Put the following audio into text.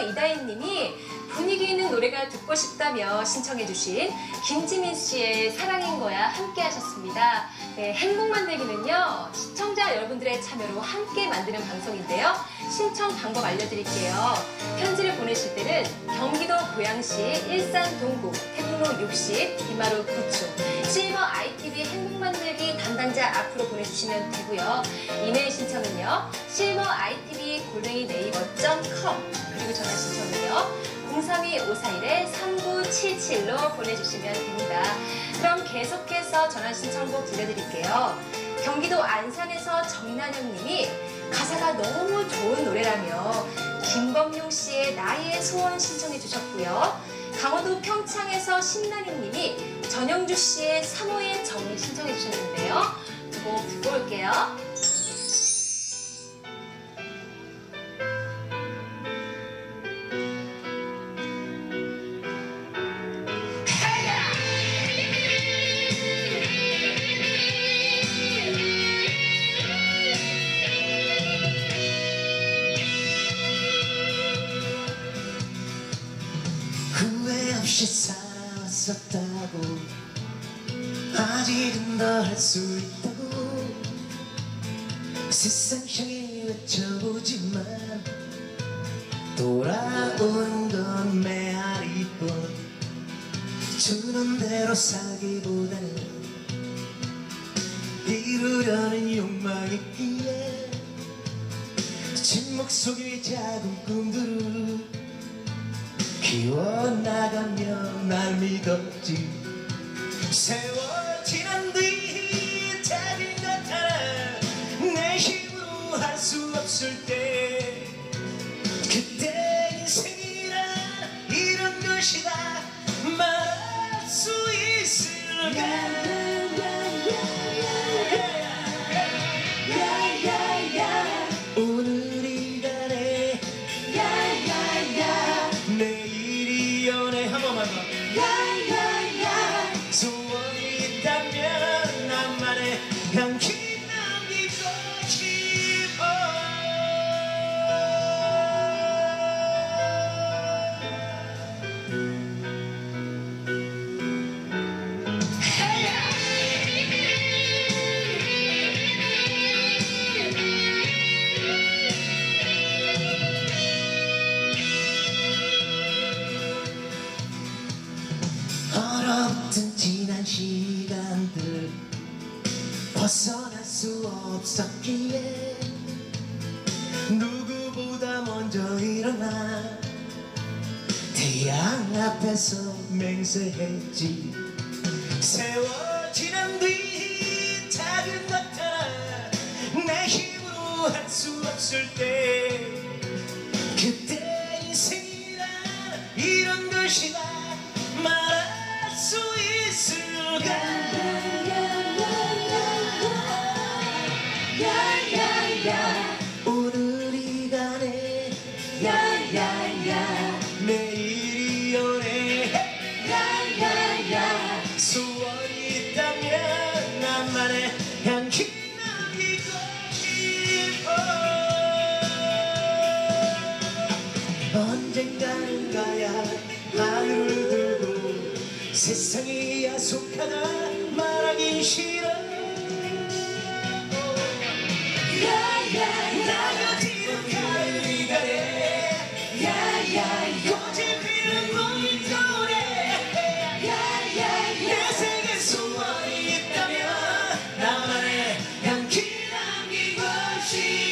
컴포저 이다희님이 분위기 있는 노래가 듣고 싶다며 신청해주신 김지민 씨의 사랑인 거야 함께 하셨습니다. 네, 행복 만들기는요, 시청자 여러분들의 참여로 함께 만드는 방송인데요. 신청 방법 알려드릴게요. 편지를 보내실 때는 경기도 고양시 일산 동구 태국로 60 이마루 9층 실버 ITV 행복 만들기 담당자 앞으로 보내주시면 되고요. 이메일 신청은요. 실버 ITV 골뱅이 네이버.com 그리고 전화 신청은요. 032-541-3977로 보내주시면 됩니다. 그럼 계속해서 전화 신청곡 들려드릴게요. 경기도 안산에서 정난영님이 가사가 너무 좋은 노래라며 김범용 씨의 나의 소원 신청해 주셨고요. 강원도 평창에서 신나경님이 전영주 씨의 3호의 정을 신청해 주셨는데요. 두곡 듣고 올게요. 후회 아왔었다고 아직은 더할수 있다고. 세상 향해 외쳐보지만 돌아오는 건 메아리 뿐 주는 대로 살기보다는 이루려는 욕망이 있기에 침묵 속의 작은 꿈들을 키워나가면 날 믿었지. 세월 지난 뒤것 하나 내 힘으로 할 수 없을 때 그때 얼어붙은 지난 시간들 벗어날 수 없었기에 누구보다 먼저 일어나 태양 앞에서 맹세했지. 세월 지난 뒤 작은 것 하나 내 힘으로 할 수 없을 때 내일이 오네 소원이 있다면 나만의 향기 남기고 싶어. 언젠가는 가야 하늘을 들고 세상이 야속하다 말하긴 싫어 Jesus.